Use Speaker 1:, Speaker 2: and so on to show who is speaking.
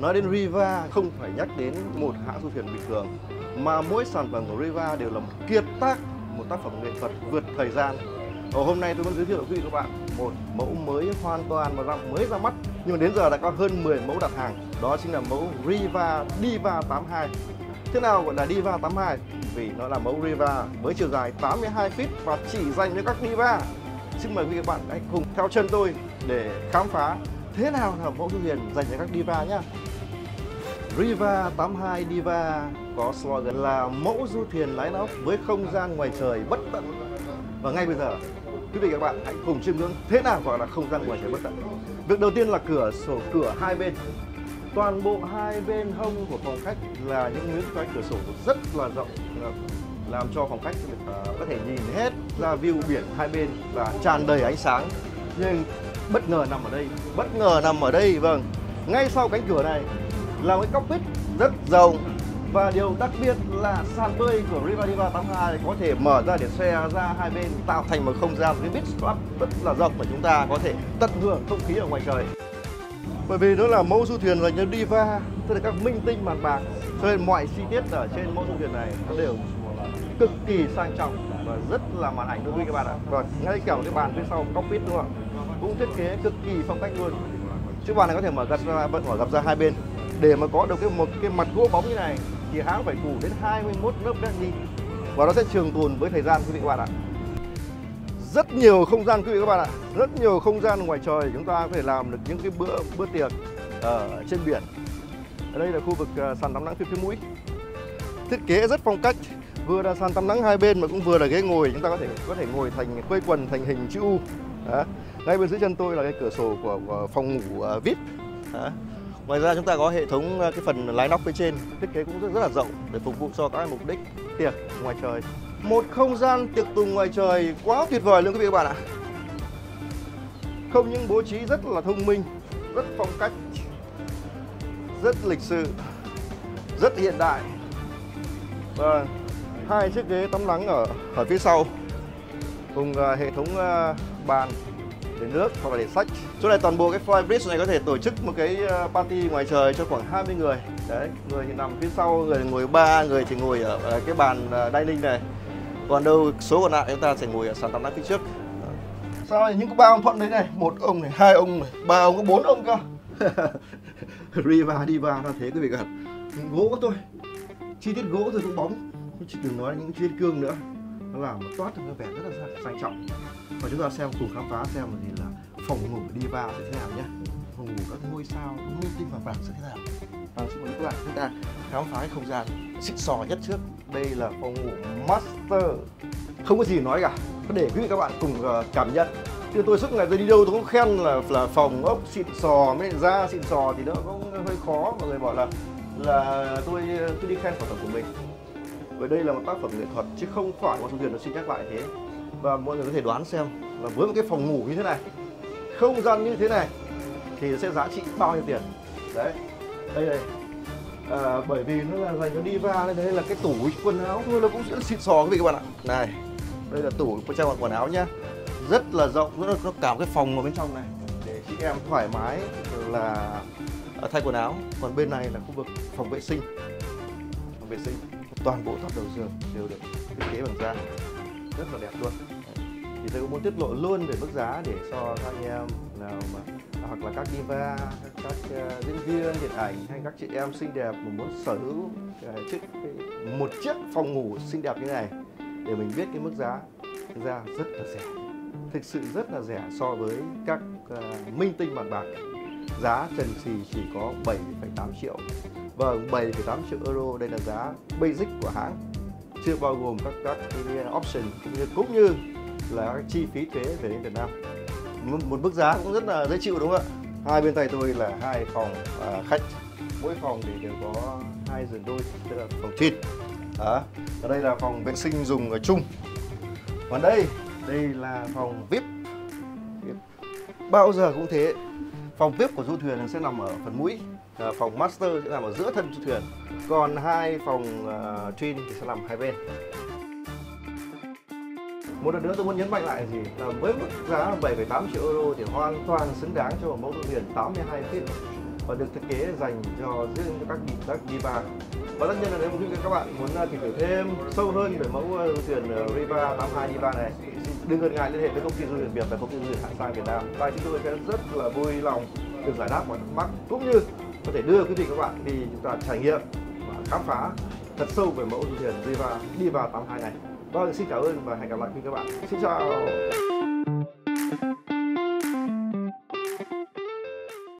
Speaker 1: Nói đến Riva không phải nhắc đến một hãng du thuyền bình thường mà mỗi sản phẩm của Riva đều là một kiệt tác, một tác phẩm nghệ thuật vượt thời gian. ở hôm nay tôi muốn giới thiệu với quý vị các bạn một mẫu mới hoàn toàn và mới ra mắt nhưng mà đến giờ đã có hơn 10 mẫu đặt hàng. Đó chính là mẫu Riva Diva 82. Thế nào gọi là Diva 82? Vì nó là mẫu Riva với chiều dài 82 feet và chỉ dành cho các Diva. Xin mời quý vị các bạn hãy cùng theo chân tôi để khám phá thế nào là mẫu du thuyền dành cho các Diva nhé. Riva 82 Diva có slogan là mẫu du thuyền lái nóc với không gian ngoài trời bất tận. Và ngay bây giờ, quý vị các bạn hãy cùng chiêm ngưỡng thế nào gọi là không gian ngoài trời bất tận. Việc đầu tiên là cửa sổ cửa hai bên. Toàn bộ hai bên hông của phòng khách là những miếng cái cửa sổ rất là rộng làm cho phòng khách à, có thể nhìn hết ra view biển hai bên và tràn đầy ánh sáng. Nhưng bất ngờ nằm ở đây, bất ngờ nằm ở đây vâng. Ngay sau cánh cửa này là một cái cockpit rất rộng và điều đặc biệt là sàn bơi của Rivadiva 82 có thể mở ra để xe ra hai bên tạo thành một không gian cái beach club rất là rộng mà chúng ta có thể tận hưởng không khí ở ngoài trời. Bởi vì nó là mẫu du thuyền dành cho Diva, tức là các minh tinh màn bạc, cho nên mọi chi tiết ở trên mẫu du thuyền này nó đều cực kỳ sang trọng và rất là màn ảnh thú vị các bạn ạ. Và ngay cả cái bàn phía sau cockpit đúng không ạ? Cũng thiết kế cực kỳ phong cách luôn. Chiếc bàn này có thể mở gập ra, mở gập ra hai bên để mà có được cái một cái mặt gỗ bóng như này thì hãng phải phủ đến 21 lớp verni và nó sẽ trường tồn với thời gian quý vị các bạn ạ. Rất nhiều không gian quý vị các bạn ạ. Rất nhiều không gian ngoài trời chúng ta có thể làm được những cái bữa bữa tiệc ở trên biển. Ở đây là khu vực ờ, sàn tắm nắng phía phía mũi. Thiết kế rất phong cách. Vừa là sàn tắm nắng hai bên mà cũng vừa là ghế ngồi. Chúng ta có thể có thể ngồi thành quây quần thành hình chữ U. Đó. ngay bên dưới chân tôi là cái cửa sổ của, của phòng ngủ uh, VIP. Đó. Ngoài ra chúng ta có hệ thống ờ, cái phần lái nóc phía trên thiết kế cũng rất, rất là rộng để phục vụ cho các mục đích tiệc ngoài trời. Một không gian tiệc tùng ngoài trời quá tuyệt vời luôn quý vị các bạn ạ. Không những bố trí rất là thông minh, rất phong cách, rất lịch sự, rất hiện đại. Và hai chiếc ghế tắm nắng ở ở phía sau cùng hệ thống ờ, bàn để nước hoặc là để sách. Chỗ này toàn bộ cái fly bridge này có thể tổ chức một cái ờ, party ngoài trời cho khoảng 20 người. Đấy người thì nằm phía sau người ngồi ba người thì ngồi ở, cái bàn ờ, dining này. Còn đâu số còn lại chúng ta sẽ ngồi ở sàn tắm nắng phía trước. Sao này những có ba ông thuận đấy này? Một ông này hai ông này ba ông có bốn ông cơ. Riva diva nó thế quý vị cả gỗ thôi chi tiết gỗ thôi cũng bóng. Chứ đừng nói những chi tiết cương nữa nó vào nó toát được vẻ rất là sang trọng. Và chúng ta xem cùng khám phá xem là gì là phòng ngủ đi vào sẽ thế nào nhé. Phòng ngủ các ngôi sao ngôi tinh và vàng sẽ thế nào? Và xin mời các bạn chúng ta khám phá cái không gian xịn sò nhất trước. Đây là phòng ngủ master. Không có gì nói cả. Để quý vị các bạn cùng ờ, cảm nhận. Thì tôi suốt ngày tôi đi đâu tôi cũng khen là là phòng ốc xịn sò mới ra xịn sò thì nó cũng hơi khó. Mọi người bảo là là tôi tôi đi khen phòng tập của mình bởi đây là một tác phẩm nghệ thuật chứ không phải một thuyền nó xin nhắc lại thế. Và mọi người có thể đoán xem là với một cái phòng ngủ như thế này không gian như thế này thì sẽ giá trị bao nhiêu tiền? Đấy đây đây à, bởi vì nó là dành cho diva nên đây là cái tủ quần áo thôi nó cũng sẽ xịn sò quý vị các bạn ạ. Này đây là tủ trang quần áo nhá. Rất là rộng rất là nó cả một cái phòng ở bên trong này. Để chị em thoải mái là à, thay quần áo. Còn bên này là khu vực phòng vệ sinh. Phòng vệ sinh toàn bộ tháp đầu giường đều được thiết kế bằng da. Rất là đẹp luôn. Thì tôi cũng muốn tiết lộ luôn về mức giá để cho các anh em nào mà à, hoặc là các diva các, các uh, diễn viên điện ảnh hay các chị em xinh đẹp mà muốn sở hữu uh, chiếc một chiếc phòng ngủ xinh đẹp như này để mình biết cái mức giá thực ra rất là rẻ. Thực sự rất là rẻ so với các uh, minh tinh mặt bạc. Giá trần xì chỉ có 7,8 triệu. Vâng, 7,8 triệu euro đây là giá basic của hãng. Chưa bao gồm các các cái option cũng như cũng như là các chi phí thuế về đến Việt Nam. Một, một mức giá cũng rất là dễ chịu đúng không ạ? Hai bên tay tôi là hai phòng à, khách. Mỗi phòng thì đều có hai giường đôi tức là phòng twin đó ở đây là phòng vệ sinh dùng ở chung. Còn đây đây là phòng vip. Bao giờ cũng thế. Phòng vip của du thuyền sẽ nằm ở phần mũi à, phòng master sẽ nằm ở giữa thân thuyền. Còn hai phòng uh, twin thì sẽ nằm hai bên. Một lần nữa tôi muốn nhấn mạnh lại gì là với mức giá 7,8 triệu euro thì hoàn toàn xứng đáng cho một mẫu du thuyền 82 feet và được thiết kế dành cho riêng cho các các diva và tất nhiên là nếu như các bạn muốn ờ, tìm hiểu thêm sâu hơn về mẫu du thuyền Riva 82 Diva này đừng ngần ngại liên hệ với công ty du thuyền Việt và công ty du thuyền Hải Sang Việt Nam. Và chúng tôi sẽ rất là vui lòng được giải đáp mọi thắc mắc cũng như có thể đưa quý vị các bạn đi chúng ta trải nghiệm và khám phá thật sâu về mẫu du thuyền Riva vào 82 này. Vâng, xin cảm ơn và hẹn gặp lại quý các bạn. Xin chào.